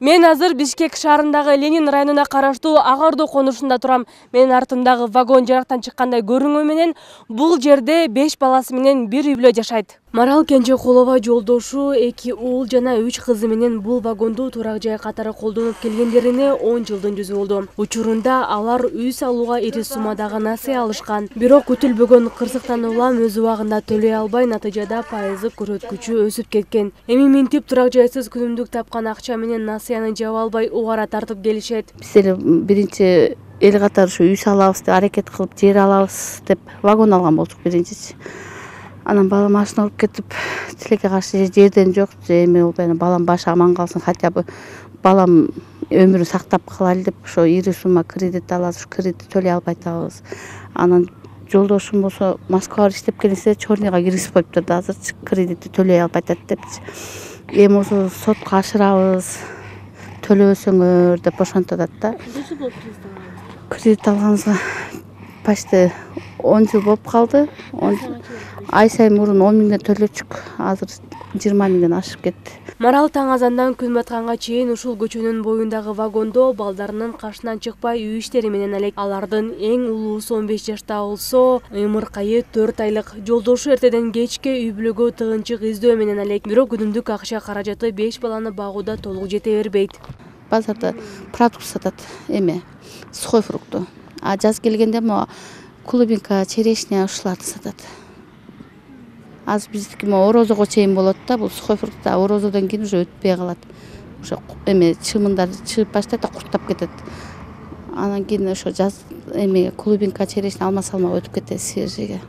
мен азыр бишкек шаарындагы ленин районуна караштуу ак орду конушунда турам. Менин артымдагы вагон жарыктан чыккандай көрүнүшү менен бул жерде беш баласы менен бир үй бүлө жашайт марал кенжекулова жолдошу эки уул жана үч кызы менен бул вагонду турак жай катары колдонуп келгендерине он жылдын жүзү болду. Учурунда алар үй салууга ири суммадагы насыя алышкан. Бирок күтүлбөгөн кырсыктан улам өз убагында төлөй албай натыйжада пайыздык көрсөткүчү өсүп кеткен. Эми минтип турак жайсыз күнүмдүк тапкан акча менен насыяны жаба албай убара тартып келишет. Биз деле биринчи эл катары ушу үй салабыз деп аракет кылып жер алабыз деп вагон алган болчук биринчичи анан балам машина уруп кетип тилекке каршы жерден жок же эме анан балам башы аман калсын хотя бы балам өмүрүн сактап калайлы деп ошо ири сумма кредит алабыз ушу кредитти төлөй албай атабыз анан жолдошум болсо москвага иштеп келиңиз черныйга киргизип коюптур да азырчы кредитти төлөй албай атат депчи эми болсо сотко ашырабыз төлөбөсөңөр деп ошентип атат да. Кредит алганыбызга почти он жыл болуп калды. Ай сайын мурун он миңден төлөчүк азыр жыйырма миңден ашып кетти. Марал таң азандан күн батканга чейин ушул көчөнүн боюндагы вагондо балдарынын кашынан чыкпай үй иштери менен элек. Алардын эң улуусу он беш жашта болсо ымыркайы төрт айлык. Жолдошу эртеден кечке үй бүлөгө тыгынчык издөө менен элек. Бирок күнүмдүк акча каражаты беш баланы багууда толук жете бербейт. Базарда продукт сатат эме сухой фруктты а жаз келгенде могу клубинка черешня ушуларды сатат. Азыр биздики могу орозого чейин болот да бул сухой фрукт орозодон кийин уже өтпөй калат. Ошо эме чымындар чыгып баштайт да курттап кетет. Анан кийин ошо жаз эме клубинка черешня алма салмак өтүп кетет свежийге.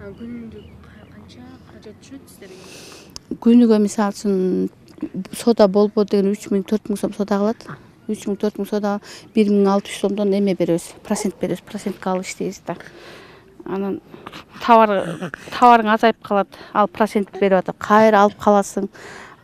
Күнүмдүк канча каражат түшөт сиздерге? Күнүгө мисалы үчүн сода болбоду деген үч миң төрт миң сом сода калат үч миң төрт миң сода бир миң алты жүз сомдон эме беребиз процент беребиз процентке алып иштейбиз да анан товар товарың азайып калат ал процент берип атып кайра алып каласың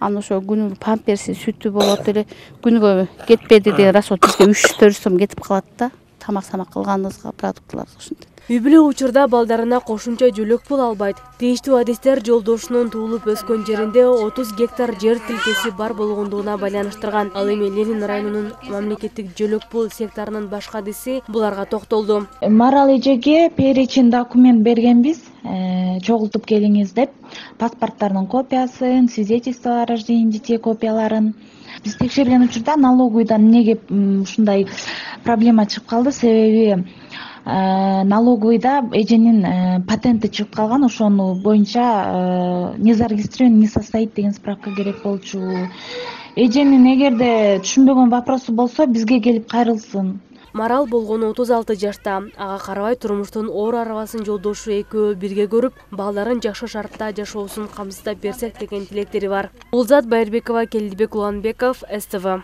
анан ошо күнүгө памперси сүтү болот эле күнүгө кетпеди деген расход бизге үч жүз төрт жүз сом кетип калат да тамак самак кылганыбызга продуктыларга ушинтип үй бүлө учурда балдарына кошумча жөлөк пул албайт. Тийиштүү адистер жолдошунун туулуп өскөн жеринде отуз гектар жер тилкеси бар болгондугуна байланыштырган. Ал эми ленин районунун мамлекеттик жөлөк пул секторунун башкы адиси буларга токтолду. Марал эжеге перечень документ бергенбиз. Э, чогултуп келиңиз деп. Паспорттардын копиясын свидетельство о рождении детей копияларын биз текшерген учурда налоговыйдан эмнеге ушундай проблема чыгып калды. Себеби Э, налоговыйда эженин э, патенти чыгып калган. Ошону боюнча э, не зарегистрирован не состоит деген справка керек болчу. Эженин эгерде түшүнбөгөн вопросу болсо бизге келип кайрылсын марал болгону отуз алты жашта. Ага карабай турмуштун оор арабасын жолдошу экөө бирге көрүп балдарын жакшы шартта жашоосун камсыздап берсек деген тилектери бар. Улзат байырбекова келдибек уланбеков ств